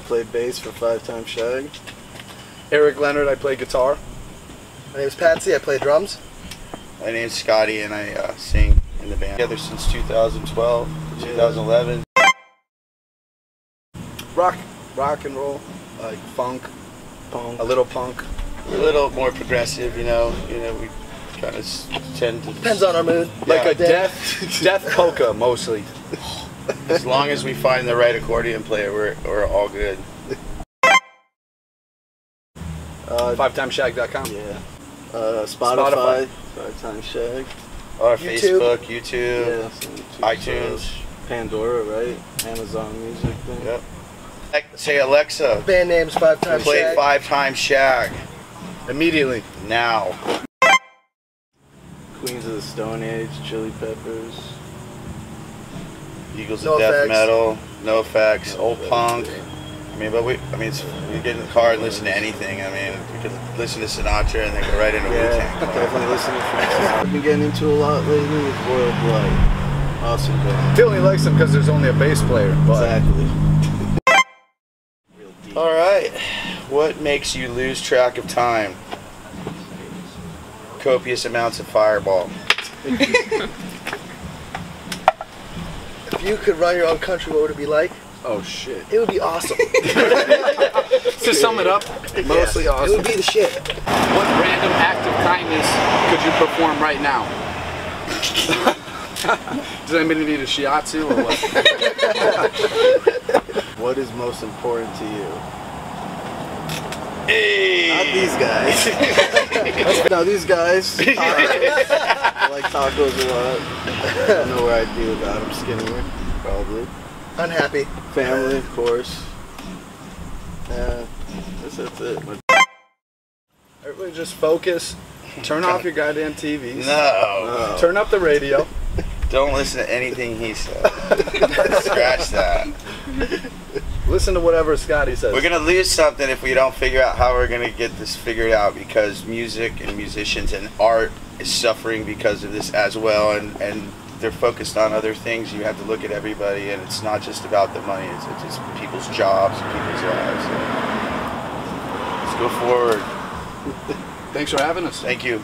play bass for Five Time Shag. Eric Leonard, I play guitar. My name's Patsy. I play drums. My name's Scotty, and I uh, sing in the band. Together since 2012, 2011. Rock, rock and roll, like funk, Punk. a little punk. We're a little more progressive, you know. You know, we kind of tend to. Depends on our mood. Like Yeah. a death, death polka mostly. As long as we find the right accordion player, we're, we're all good. Uh, FiveTimeShag.com. yeah. Uh, Spotify, Spotify. Five Time Shag. Our YouTube. Facebook, YouTube, Yeah. some YouTube iTunes. stuff. Pandora, right? Amazon Music thing. Yep. Say Alexa, Band name's Five Times play Shag. five times Shag Immediately. now. Queens of the Stone Age, Chili Peppers. Eagles No of Death Effects. Metal, NOFX, No Old Punk. I mean, but we, I mean, it's, you get in the car and listen to anything. I mean, you could listen to Sinatra and then go right into Yeah, Wu-Tang. definitely listening to I've been getting into a lot lately with Royal Blood. Awesome band. He only likes them because there's only a bass player. But Exactly. All right. What makes you lose track of time? Copious amounts of Fireball. If you could run your own country, what would it be like? oh shit. It would be awesome. To sum it up, mostly It awesome. would be the shit. What random act of kindness could you perform right now? Does anybody need a shiatsu or what? What is most important to you? Hey! Not these guys. no, these guys. I like tacos a lot. I don't know where I'd be without them. Skinnier, probably. Unhappy. Family, of course. Yeah, that's, that's it. Everybody just focus. Turn off your goddamn TVs. No. No. Turn up the radio. Don't listen to anything he said. Scratch that. Listen to whatever Scotty says. We're gonna lose something if we don't figure out how we're gonna get this figured out because music and musicians and art is suffering because of this as well and, and they're focused on other things. You have to look at everybody and it's not just about the money, it's, it's just people's jobs people's lives. Let's go forward. Thanks for having us. Thank you.